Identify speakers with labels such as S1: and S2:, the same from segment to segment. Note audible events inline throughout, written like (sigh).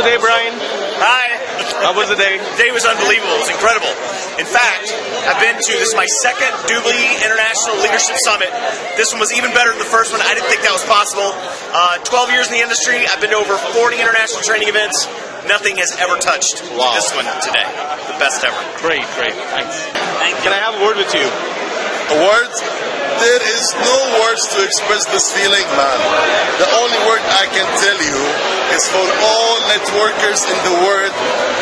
S1: today, Brian?
S2: Hi.
S1: How was the day?
S2: The day was unbelievable. It was incredible. In fact, I've been to this is my second Dubli International Leadership Summit. This one was even better than the first one. I didn't think that was possible. Uh, 12 years in the industry. I've been to over 40 international training events. Nothing has ever touched
S1: Wow.
S2: this one today. The best ever.
S1: Great, great. Thanks.
S2: Thank
S1: Can I have a word with you?
S3: A word? There is no words to express this feeling, man. The only word I can tell you is for all networkers in the world,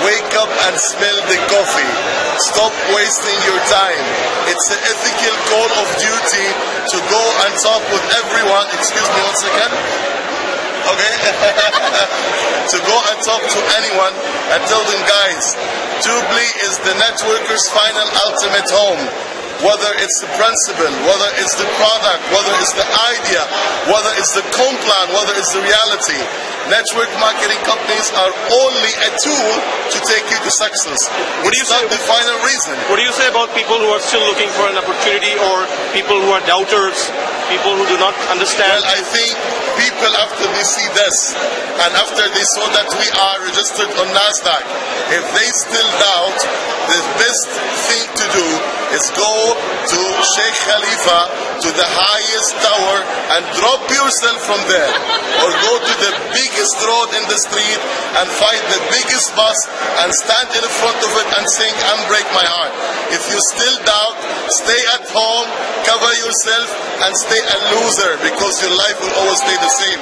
S3: wake up and smell the coffee. Stop wasting your time. It's an ethical call of duty to go and talk with everyone. Excuse me one second. Okay? (laughs) to go and talk to anyone and tell them, guys, Dubli is the networker's final ultimate home. Whether it's the principle, whether it's the product, whether it's the idea, whether it's the comp plan, whether it's the reality. Network marketing companies are only a tool to take you to success.
S1: What do you
S3: it's not
S1: say-
S3: the final reason.
S1: What do you say about people who are still looking for an opportunity or people who are doubters, people who do not understand?
S3: Well, I think people after they see this and after they saw that we are registered on NASDAQ, if they still doubt, the best thing to do is go to Sheikh Khalifa to the highest tower and drop yourself from there or go to the biggest road in the street and find the biggest bus and stand in front of it and sing Unbreak My Heart. If you still doubt, stay at home, cover yourself and stay a loser because your life will always stay the same.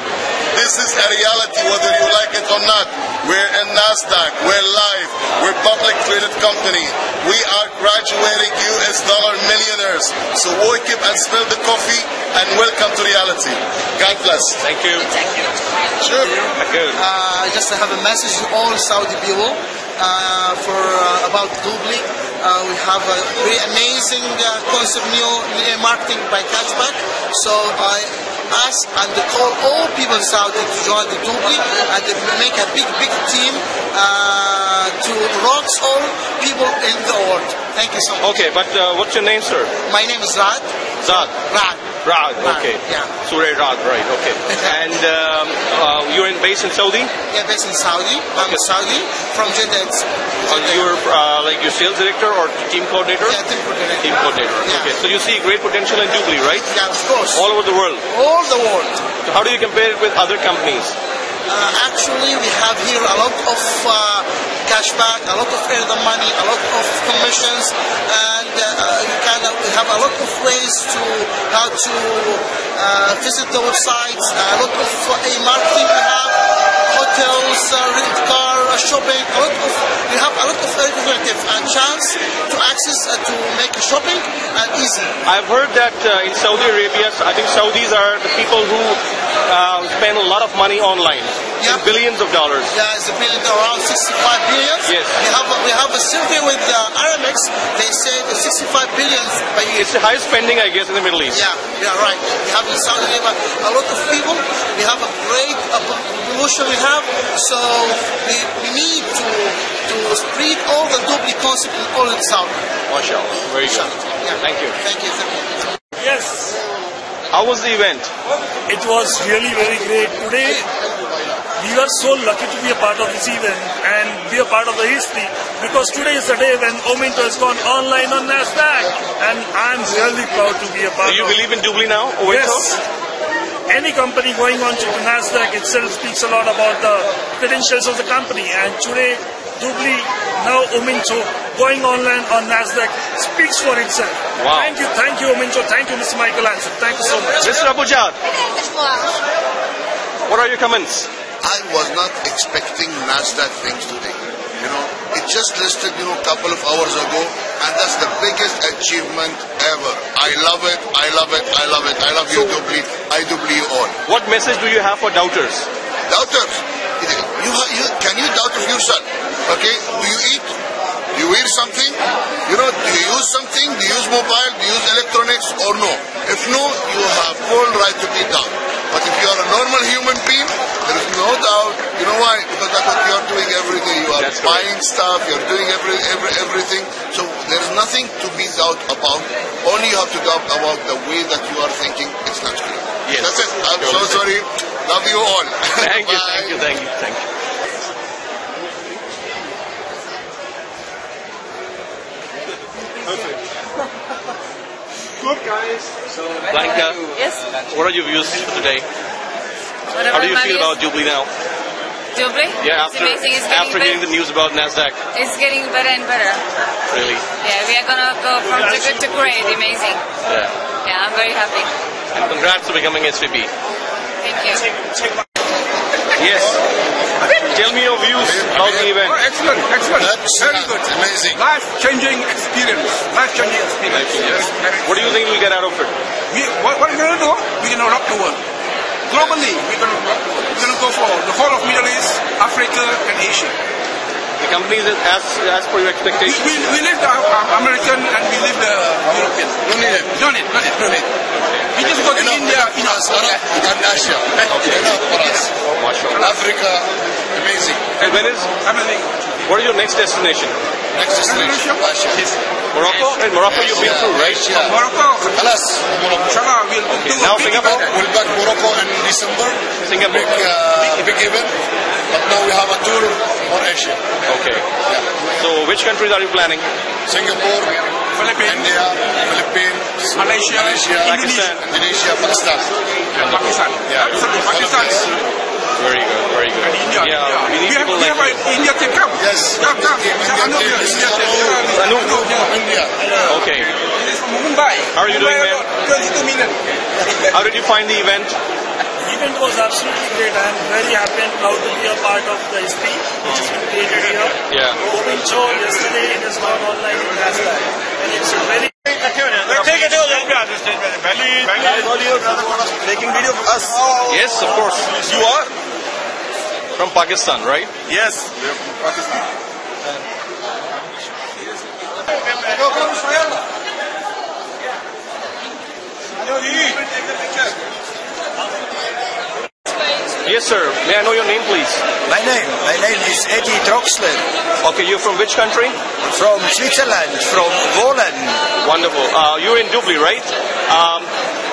S3: This is a reality whether you like it or not. We're in NASDAQ, we're live, we're public traded company. We are graduating US dollar millionaires. So wake up and smell the coffee and welcome to reality. God bless.
S1: Thank you. Thank you.
S3: Sure.
S1: Good.
S4: Uh, just to have a message to all Saudi people uh, for uh, about Dubli. Uh, we have a very amazing uh, concept new marketing by cashback. So I ask and call all people in Saudi to join the Dubli and make a big, big team uh, to rocks all people in the world. Thank you so much.
S1: Okay, but uh, what's your name, sir?
S4: My name is Rad.
S1: Zad.
S4: Rad.
S1: Rad, okay.
S4: yeah.
S1: Surey Rad, right, okay. (laughs) and um, uh, you're in, based in Saudi?
S4: Yeah, based in Saudi. I'm
S1: Okay.
S4: Saudi from Jeddah.
S1: Uh, you're uh, like your sales director or team coordinator?
S4: Yeah, team coordinator.
S1: Team coordinator.
S4: Yeah.
S1: Okay, so you see great potential in Dubli, right?
S4: Yeah, of course.
S1: All over the world.
S4: all the world.
S1: So how do you compare it with other companies?
S4: Uh, actually, we have here a lot of uh, cashback, a lot of earn the money, a lot of commissions, and have a lot of ways to how to uh, visit the websites. A lot of uh, marketing we have, hotels, uh, rent car, uh, shopping. A lot of we have a lot of alternative and chance to access uh, to make shopping and easy.
S1: I've heard that uh, in Saudi Arabia, I think Saudis are the people who uh, spend a lot of money online,
S4: Yeah.
S1: billions of dollars.
S4: Yeah, it's a billion around 65 billion.
S1: Yes.
S4: We have a, we have a survey with uh, Aramex. They say the 65 billion per year.
S1: It's the highest spending, I guess, in the Middle East.
S4: Yeah, yeah, right. We have in Saudi Arabia a lot of people. We have a great uh, promotion we have. So we, we need to to spread all the Dubli concept in all in Saudi.
S1: MashaAllah. Very good.
S4: Yeah.
S1: Thank you.
S4: Thank you. Thank you.
S5: Yes,
S1: How was the event?
S5: it was really very great. Today, we are so lucky to be a part of this event and be a part of the history because today is the day when Ominto has gone online on NASDAQ and I'm really proud to be a part
S1: Do you
S5: of
S1: believe in Dubli now? Or
S5: Yes. Any company going on to NASDAQ itself speaks a lot about the credentials of the company. And today, Dubli, now Ominto, going online on NASDAQ speaks for itself.
S1: Wow.
S5: Thank you, thank you, Ominto. Thank you, Mr. Michael Hansen. Thank you so much.
S1: Mr. Abujad, what are your comments?
S6: I was not expecting NASDAQ things today. You know, it just listed, you know, a couple of hours ago, and that's the biggest achievement ever. I love it, I love it, I love it. I love you, Dubli. I Dubli you all.
S1: What message do you have for doubters?
S6: Doubters, you, you, can you doubt of yourself? Okay, do you eat? Do you wear something? You know, do you use something? Do you use mobile? Do you use electronics or no? If no, you have full right to be doubt. But if you are a normal human being, there is no doubt. You know why? Because that's what you are doing every day. You are
S1: That's
S6: buying stuff. You are doing every, every everything. So there is nothing to be doubt about. Only you have to doubt about the way that you are thinking. It's not clear.
S1: Yes.
S6: That's it. I'm so sorry. Love you all. (laughs)
S1: Thank you, thank you, thank you, thank you. Blanca,
S7: Yes.
S1: what are your views for today?
S7: Whatever
S1: How do you feel
S7: is-
S1: about Dubli now?
S7: Dubli?
S1: Yeah,
S7: it's
S1: after
S7: amazing. It's
S1: after
S7: better.
S1: hearing the news about Nasdaq,
S7: It's getting better and better.
S1: really.
S7: Yeah, we are gonna go from the good to great. Amazing.
S1: Yeah.
S7: Yeah, I'm very happy.
S1: And congrats for becoming SVP.
S7: Thank you.
S1: Yes. Tell me your views about the event.
S8: Oh, excellent, excellent.
S3: That's
S8: Very good.
S3: amazing.
S8: Life-changing experience. Life-changing experience. Yes.
S1: What do you think we'll get out of it?
S8: We, what, what are we're going to do, we're going to rock the world. Globally, we're going to rock the world. We're going to go for the whole of Middle East, Africa, and Asia.
S1: The company is as as per your expectations.
S8: we, we live the uh, American and we live the European.
S3: Don't need it.
S8: Don't it, don't it, don't it. We just go to
S3: Enough,
S8: India,
S3: enough
S8: you
S3: for
S8: know
S3: us. Arab and Asia. Okay. Enough for us.
S1: Oh,
S3: Africa, amazing.
S1: And when is?
S8: I mean,
S1: what is your next destination?
S3: Next destination, Russia.
S1: Morocco? And Morocco you've been through, right?
S3: Asia.
S8: Morocco.
S3: Alas, Morocco.
S8: Inshallah, we'll okay. do
S1: now Singapore.
S3: We'll back Morocco in December.
S1: Singapore.
S3: Big, uh, big event. But now we have a tour on Asia.
S1: Okay. Yeah. So which countries are you planning?
S3: Singapore,
S8: Philippines,
S3: India, Philippines,
S8: Malaysia,
S3: Malaysia,
S1: Pakistan.
S3: Indonesia, Pakistan.
S8: and Pakistan.
S3: Yeah.
S8: Absolutely. Pakistan.
S1: Very good, very good.
S8: And India.
S1: Yeah, we need
S8: have,
S1: people
S8: we
S1: like
S8: have
S1: you.
S8: an India team. Come.
S3: Yes.
S8: Come, come.
S3: Team,
S8: Say,
S3: Indian
S8: Anup
S3: team.
S8: here,
S3: This is
S8: India team.
S3: Anup.
S1: Anup.
S3: India.
S1: Okay.
S8: This is from Mumbai.
S1: How are you doing, man?
S8: about 22 million.
S1: How did you find the event?
S5: Event was absolutely great. I am very happy and proud to be a part of the history which has been created here.
S1: Yeah.
S5: Open show yesterday it has gone online in Nasdaq. And it's a very
S2: Making video for us.
S1: Yes, of course.
S2: You are?
S1: From Pakistan, right?
S2: Yes.
S1: Yes, sir. May I know your name, please?
S9: My name, my name is Eddie Troxler
S1: Okay, you're from which country?
S9: from Switzerland, from Wohlen.
S1: Wonderful. Uh, you're in Dubli, right? Um,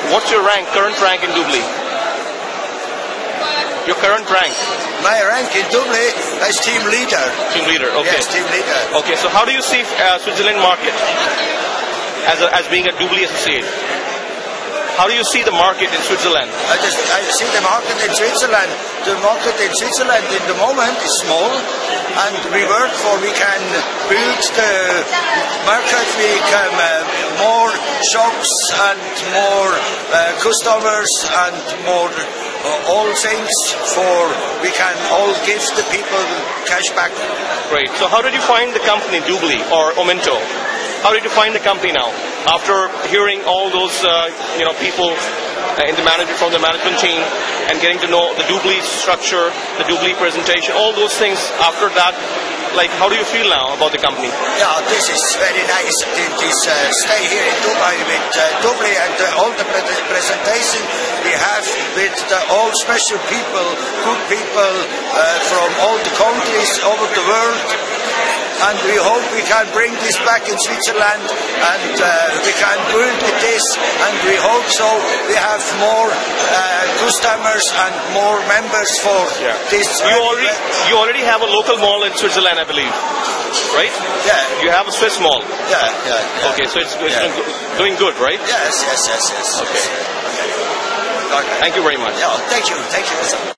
S1: what's your rank, current rank in Dubli? Your current rank,
S9: My rank in Dubli is team leader.
S1: team leader. Okay.
S9: Yes, team leader.
S1: Okay, so how do you see uh, Switzerland market as, a, as being a Dubli associate? How do you see the market in Switzerland?
S9: I just I see the market in Switzerland. The market in Switzerland in the moment is small, and we work for we can build the market. We can uh, more shops and more uh, customers and more uh, all things for we can all give the people cash back.
S1: Great. So how did you find the company, Dubli or Ominto? How did you find the company now? After hearing all those, uh, you know, people uh, in the management from the management team and getting to know the Dubli structure, the Dubli presentation, all those things. After that, like, how do you feel now about the company?
S9: Yeah, this is very nice. It is uh, stay here in Dubai with uh, and uh, all the pre- presentation we have with all special people, good people uh, from all the countries over the world. And we hope we can bring this back in Switzerland and uh, we can build with this and we hope so we have more uh, customers and more members for this.
S1: You already, you already have a local mall in Switzerland, I believe, right?
S9: Yeah,
S1: You have a Swiss mall.
S9: yeah, yeah. yeah.
S1: Okay, so it's, it's
S9: Yeah.
S1: doing, doing good, right?
S9: Yes, yes, yes, yes.
S1: Okay.
S9: Okay.
S1: Thank you very much.
S9: Yeah, thank you, thank you.